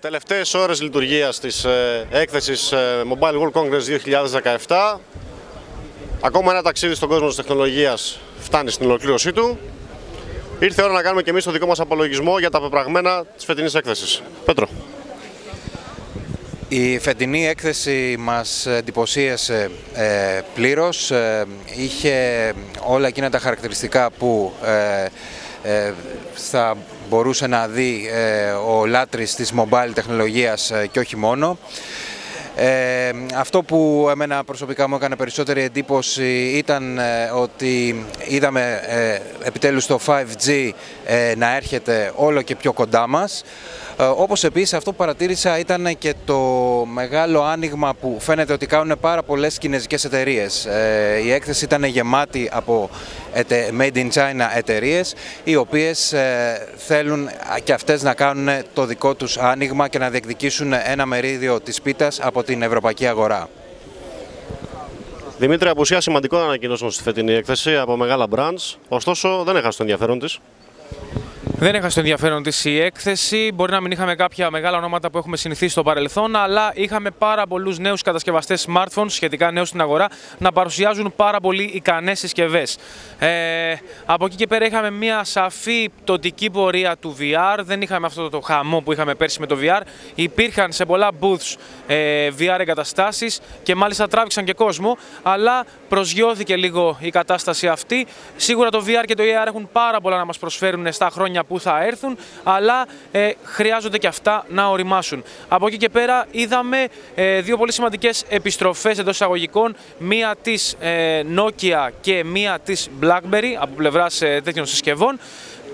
Τελευταίες ώρες λειτουργίας της ε, έκθεσης ε, Mobile World Congress 2017. Ακόμα ένα ταξίδι στον κόσμο της τεχνολογίας φτάνει στην ολοκλήρωσή του. Ήρθε η ώρα να κάνουμε και εμείς το δικό μας απολογισμό για τα πεπραγμένα της φετινής έκθεσης. Πέτρο. Η φετινή έκθεση μας εντυπωσίασε ε, πλήρως. Ε, είχε όλα εκείνα τα χαρακτηριστικά που ε, ε, θα μπορούσε να δει ε, ο λάτρης της mobile τεχνολογίας και όχι μόνο. Ε, αυτό που εμένα προσωπικά μου έκανε περισσότερη εντύπωση ήταν ότι είδαμε ε, επιτέλους το 5G να έρχεται όλο και πιο κοντά μας. Ε, όπως επίσης αυτό που παρατήρησα ήταν και το μεγάλο άνοιγμα που φαίνεται ότι κάνουν πάρα πολλές κινέζικες εταιρείες. Ε, η έκθεση ήταν γεμάτη από Made in China εταιρείες οι οποίες ε, θέλουν και αυτές να κάνουν το δικό τους άνοιγμα και να διεκδικήσουν ένα μερίδιο της πίτας από την ευρωπαϊκή αγορά. Δημήτρη, απουσία σημαντικό να ανακοινώσουμε στη φετινή έκθεση από μεγάλα brands, ωστόσο δεν έχασε το ενδιαφέρον της. Δεν έχασε το ενδιαφέρον της η έκθεση. Μπορεί να μην είχαμε κάποια μεγάλα ονόματα που έχουμε συνηθίσει στο παρελθόν, αλλά είχαμε πάρα πολλούς νέους κατασκευαστές smartphones, σχετικά νέους στην αγορά, να παρουσιάζουν πάρα πολύ ικανές συσκευές. Ε, από εκεί και πέρα είχαμε μια σαφή πτωτική πορεία του VR. Δεν είχαμε αυτό το χαμό που είχαμε πέρσι με το VR. Υπήρχαν σε πολλά booths ε, VR εγκαταστάσεις και μάλιστα τράβηξαν και κόσμο, αλλά προσγειώθηκε λίγο η κατάσταση αυτή. Σίγουρα το VR και το AR έχουν πάρα πολλά να μας προσφέρουν στα χρόνια που θα έρθουν, αλλά ε, χρειάζονται και αυτά να οριμάσουν. Από εκεί και πέρα είδαμε ε, δύο πολύ σημαντικές επιστροφές εντός εισαγωγικών, μία της ε, Nokia και μία της BlackBerry από πλευράς ε, τέτοιων συσκευών.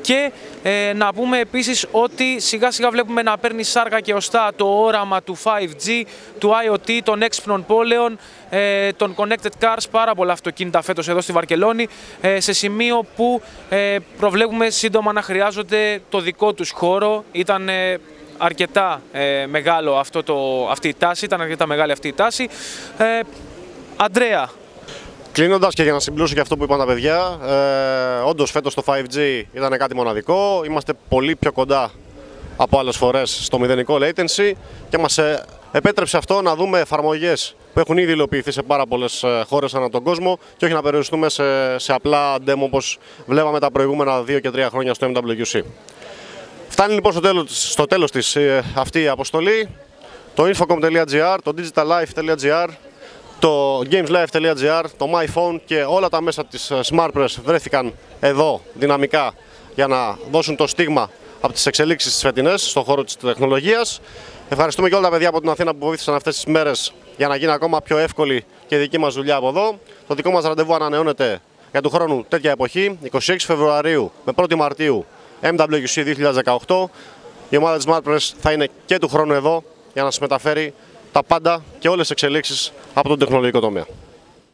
Και ε, να πούμε επίσης ότι σιγά σιγά βλέπουμε να παίρνει σάργα και οστά το όραμα του 5G, του IoT, των έξυπνων πόλεων, ε, των connected cars, πάρα πολλά αυτοκίνητα φέτος εδώ στη Βαρκελόνη, ε, σε σημείο που ε, προβλέπουμε σύντομα να χρειάζονται το δικό τους χώρο. Ήταν ε, αρκετά μεγάλο αυτό το, αυτή η τάση, ήταν αρκετά μεγάλη αυτή η τάση. Αντρέα, Κλείνοντας και για να συμπληρώσω και αυτό που είπαν τα παιδιά, ε, όντως φέτος το 5G ήταν κάτι μοναδικό. Είμαστε πολύ πιο κοντά από άλλες φορές στο μηδενικό latency και μας ε, επέτρεψε αυτό να δούμε εφαρμογές που έχουν ήδη υλοποιηθεί σε πάρα πολλές ε, χώρες ανά τον κόσμο και όχι να περιοριστούμε σε, σε απλά demo όπως βλέπαμε τα προηγούμενα 2 και 3 χρόνια στο MWC. Φτάνει λοιπόν στο τέλος, στο τέλος της ε, αυτή η αποστολή. Το infocom.gr, το digitallife.gr το gameslife.gr, το myphone και όλα τα μέσα της ε, SmartPress βρέθηκαν εδώ δυναμικά για να δώσουν το στίγμα από τις εξελίξεις της φετινές στον χώρο της τεχνολογίας. Ευχαριστούμε και όλα τα παιδιά από την Αθήνα που βοήθησαν αυτές τις μέρες για να γίνει ακόμα πιο εύκολη και δική μας δουλειά από εδώ. Το δικό μας ραντεβού ανανεώνεται για του χρόνου τέτοια εποχή, 26 Φεβρουαρίου με 1η Μαρτίου MWC 2018. Η ομάδα της SmartPress θα είναι και του χρόνου εδώ για να σας μεταφέρει τα πάντα και όλες τις εξελίξεις από τον τεχνολογικό τομέα.